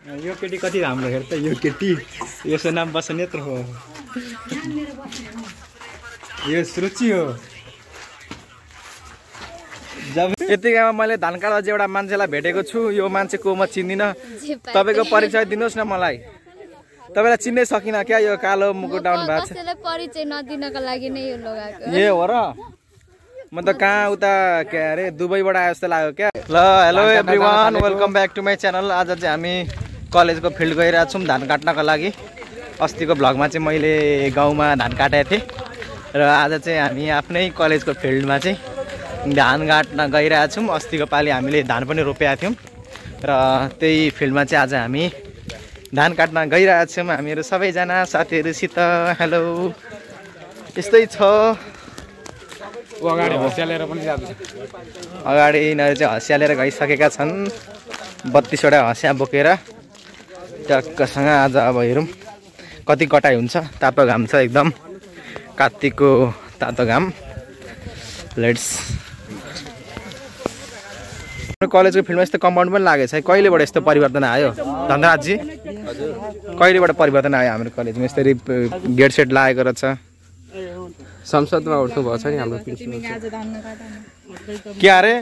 यो केटी कति राम्रो हेर त यो केटी यसको नाम बसनेत्र हो। यो सुरुचि हो। जब यतिकैमा मैले धान काट्दा चाहिँ एउटा मान्छेलाई भेटेको छु यो मान्छे को म चिन्दिनँ। तपाईँको परिचय दिनुहोस् न मलाई। तपाईँलाई चिन्नै सकिनँ क्या यो कालो मुकुट डाउन भएको छ। परिचय नदिनको लागि नै यो लगाएको ए हो र। म त कहाँ उता के अरे दुबईबाट आयो जस्तो लाग्यो क्या। ल hello everyone welcome back to my channel आज चाहिँ हामी कलेजको फिल्ड गइरहेको छौँ धान काट्नको लागि। अस्तिको भ्लगमा चाहिँ मैले गाउँमा धान काटेको थिएँ। र आज चाहिँ हामी आफ्नै कलेजको फिल्डमा चाहिँ धान काट्न गइरहेको छौँ। अस्तिको पालि हामीले धान पनि रोपेका थियौँ। र त्यही फिल्डमा चाहिँ आज हामी धान काट्न गइरहेको छौँ। हामीहरू सबैजना साथीहरूसित हेलो। यस्तै छ। अगाडि होस्यालेर पनि अगाडि यिनीहरू चाहिँ हँसियालेर गइसकेका छन्। बत्तिसवटा हँसिया बोकेर। टक्कसँग आज अब हेरौँ। कति कटाइ हुन्छ तातो घाम छ एकदम। कात्तिकको तातो घाम लेट्स कलेजको फिल्डमा यस्तो कम्पाउन्ड पनि लागेको छ कहिलेबाट यस्तो परिवर्तन आयो? धनराजजी? कहिलेबाट परिवर्तन आयो हाम्रो कलेजमा? यसरी गेट सेट लागेको रहेछ। संसदमा उठ्नु भएको छ नि हाम्रो के अरे?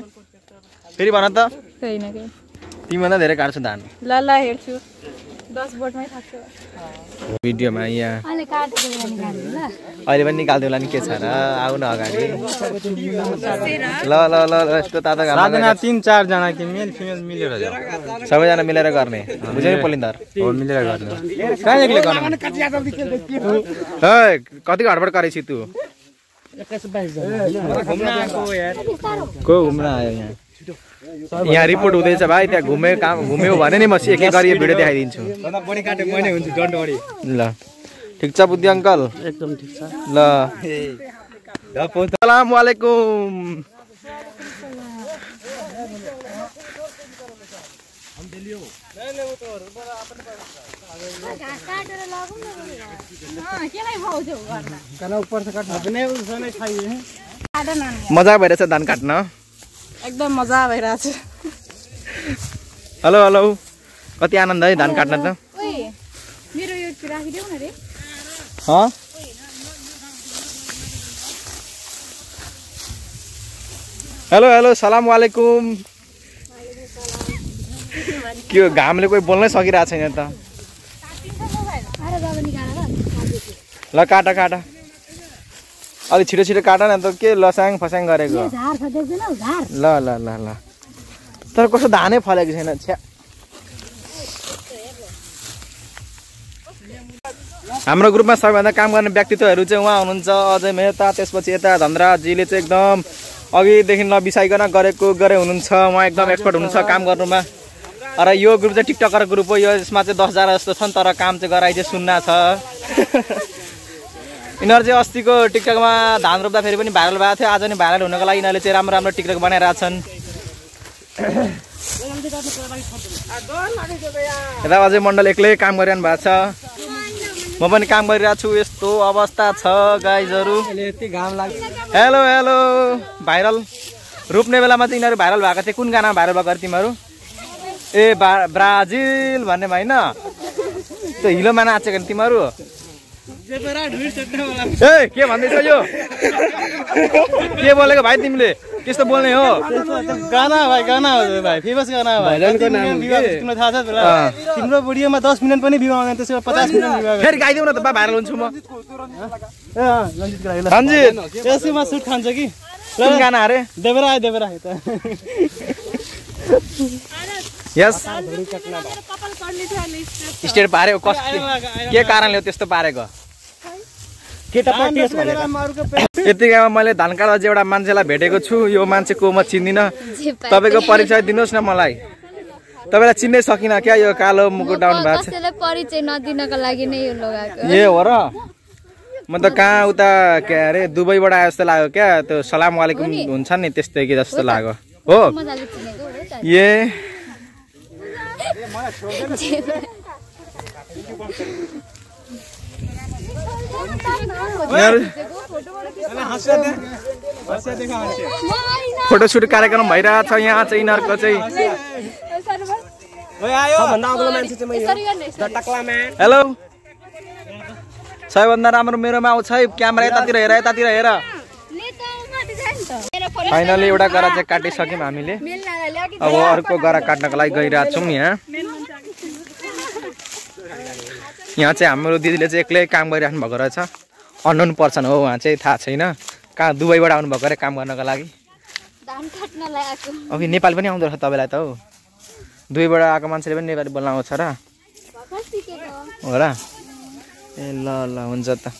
फेरि भन त। केही न केही तिमीभन्दा धेरै काट्छु धान। ल ल हेर्छु। भिडियोमा यहाँ अहिले काटेको बेला निकाल्नु ल। अहिले पनि निकालिदिउँला नि के छ र? आऊ न अगाडि। ल ल ल ल यस्तो तातो तिन चारजना कि मेल फिमेल मिलेर सबैजना मिलेर गर्ने। बुझ्यो नि पोलिन्दर। हो मिलेर गर्ने। कहाँ एक्लै गर्नु? है कति घरबाट गरेपछि तँ? घुम्न को घुम्न आयो यहाँ? यहाँ रिपोर्ट हुँदैछ भाइ त्यहाँ घुमे काम घुम्यो भने नि म एक एक गरी यो भिडियो देखाइदिन्छु। ल ठिक छ बुद्धि अङ्कल? एकदम ठिक छ। ल। सलाम वालेकुम काटेर लगौँ न केलाई भाउँछौ मजा भइरहेछ धान काट्न? एकदम मजा भइरहेछ हेलो हेलो। कति आनन्द है धान काट्न त? ओइ मेरो यो राखिदेऊ न रे। हँ? हेलो हेलो सलाम वालेकुम। के हो घामले कोही बोल्नै सकिरहेको छैन त। ल काट काट। अलिक छिटो छिटो काट न त के लसाङ फसाङ गरेको? ल ल ल ल। तर कस्तो धानै फलेको छैन छ्या। हाम्रो ग्रुपमा सबैभन्दा काम गर्ने व्यक्तित्वहरू चाहिँ उहाँ हुनुहुन्छ अजय मेहता त्यसपछि यता धनराजजीले चाहिँ एकदम अघिदेखि नबिसाइकन गरेको गरे हुनुहुन्छ। उहाँ एकदम एक्सपर्ट हुनुहुन्छ काम गर्नुमा। र यो ग्रुप चाहिँ टिकटकर ग्रुप हो यो यसमा चाहिँ दसजना जस्तो छन् तर काम चाहिँ गराइ चाहिँ सुन्ना छ। यिनीहरू चाहिँ अस्तिको टिकटकमा धान रोप्दाखेरि पनि भाइरल भएको थियो। आज नि भाइरल हुनको लागि यिनीहरूले चाहिँ राम्रो राम्रो टिकटक बनाइरहेको छन्। यता अझै मण्डल एक्लै काम गरिरहनु भएको छ। म पनि काम गरिरहेको छु यस्तो अवस्था छ गाइजहरू। Hello hello viral. रोप्ने बेलामा चाहिँ यिनीहरू भाइरल भएको थिए। कुन गानामा भाइरल भएको तिमीहरू? ए ब्राजिल भन्नेमा होइन त्यो हिलोमा नाचेको नि तिमीहरू। ए के भन्दैछ यो? के बोलेको भाइ तिमीले? त्यस्तो बोल्ने हो। गाना भाइ गाना हो भाइ। फेमस गाना हो भाइ। भाइरलको नाम हो विवाह के? तिमीलाई थाहा छ। तिम्रो भिडियोमा दस मिनट पनि विवाह हुँदैन त्यसमा पचास मिनट विवाह फेरि गाइदेऊ न त बा भाइरल हुन्छु म। ए, अँ, रञ्जितको लागि ल सञ्जित यसैमा सुट खान्छ कि? गाना अरे। देवेरा आयो देवेरा आयो त यस स्टेट पार्यो कस के कारणले हो त्यस्तो पारेको? यतिकैमा मैले धान काट्दा चाहिँ एउटा मान्छेलाई भेटेको छु यो मान्छे को म चिन्दिनँ। तपाईँको परिचय दिनुहोस् न मलाई। तपाईँलाई चिन्नै सकिनँ क्या यो कालो मुकुट डाउन भएको छ। परिचय नदिनको लागि नै यो लगाएको। ए हो र। म त कहाँ उता के अरे दुबईबाट आयो जस्तो लाग्यो क्या। त्यो सलाम वालेकुम हुन्छ नि त्यस्तै कि जस्तो लाग्यो। हो। ए। फोटोसुट कार्यक्रम भइरहेको छ यहाँ चाहिँ यिनीहरूको चाहिँ हेलो। सबैभन्दा राम्रो मेरोमा आउँछ है क्यामेरा यतातिर हेर यतातिर हेर। फाइनली एउटा गरा चाहिँ काटिसक्यौँ हामीले। अब अर्को गरा काट्नको लागि गइरहेको छौँ यहाँ यहाँ चाहिँ हाम्रो दिदीले चाहिँ एक्लै काम गरिराख्नु भएको रहेछ। अननोन पर्सन हो उहाँ चाहिँ थाहा छैन। कहाँ दुबईबाट आउनुभएको अरे काम गर्नको लागि? धान काट्नलाई आएको। अब नेपाली पनि आउँदो रहेछ तपाईँलाई त हौ। दुईबाट आएको मान्छेले पनि नेपाली बोल्न आउँछ र। हो र? ए ल ल हुन्छ त।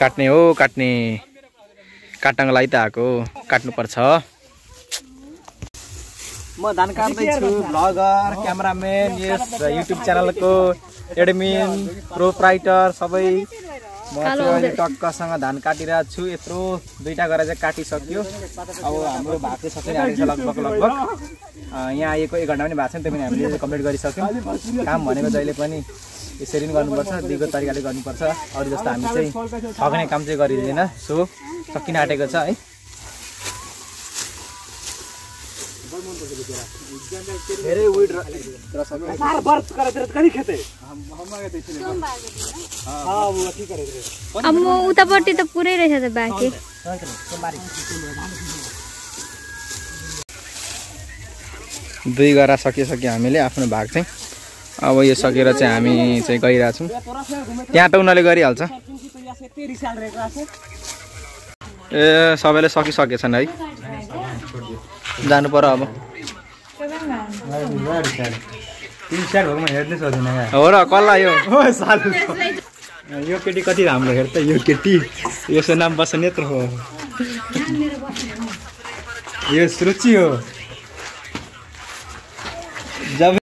काट्ने हो काट्ने। काट्नको लागि त आएको काट्नुपर्छ। म धान काट्दैछु भ्लगर क्यामराम्यान यस युट्युब च्यानलको एडमिन प्रोप्राइटर सबै म चाहिँ अहिले टक्कसँग धान काटिरहेको छु। यत्रो दुइटा गरेर चाहिँ काटिसक्यो। अब हाम्रो भाग चाहिँ सकिने आँटेको छ लगभग लगभग। यहाँ आएको एक घन्टा पनि भएको छैन त्यो पनि हामीले कम्प्लिट गरिसक्यौँ। काम भनेको जहिले पनि यसरी नै गर्नुपर्छ दिगो तरिकाले गर्नुपर्छ। अरू जस्तो हामी चाहिँ ठग्ने काम चाहिँ गरिँदैन। सो सकिन आँटेको छ है। धेरै विड अब म उतापट्टि त पुरै रहेछ त बाँकी। दुई गरा सकिसक्यो हामीले आफ्नो भाग चाहिँ। अब यो सकेर चाहिँ हामी चाहिँ गइरहेछौँ। त्यहाँ त उनीहरूले गरिहाल्छ। ए सबैले सकिसकेछन् है। जानु पर्यो अब। हो र कसलाई यो यो केटी कति राम्रो हेर त यो केटी यसको नाम बसनेत्र हो। यो सुरुचि हो। जब